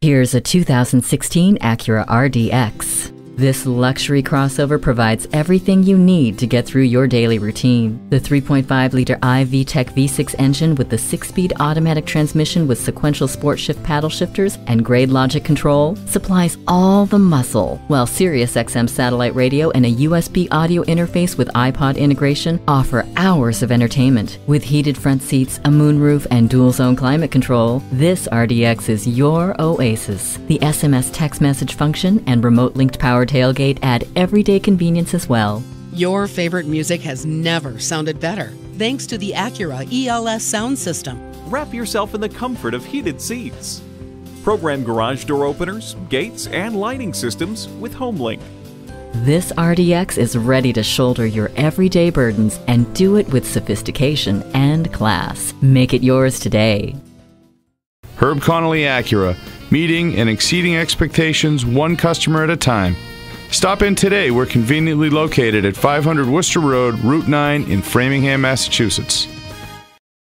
Here's a 2016 Acura RDX. This luxury crossover provides everything you need to get through your daily routine. The 3.5 liter iVTEC V6 engine with the 6 speed automatic transmission with sequential sport shift paddle shifters and grade logic control supplies all the muscle, while SiriusXM satellite radio and a USB audio interface with iPod integration offer hours of entertainment. With heated front seats, a moonroof, and dual zone climate control, this RDX is your oasis. The SMS text message function and remote linked power tailgate add everyday convenience as well. Your favorite music has never sounded better thanks to the Acura ELS sound system. Wrap yourself in the comfort of heated seats. Program garage door openers, gates, and lighting systems with HomeLink. This RDX is ready to shoulder your everyday burdens and do it with sophistication and class. Make it yours today. Herb Connolly Acura, meeting and exceeding expectations one customer at a time. Stop in today. We're conveniently located at 500 Worcester Road, Route 9 in Framingham, Massachusetts.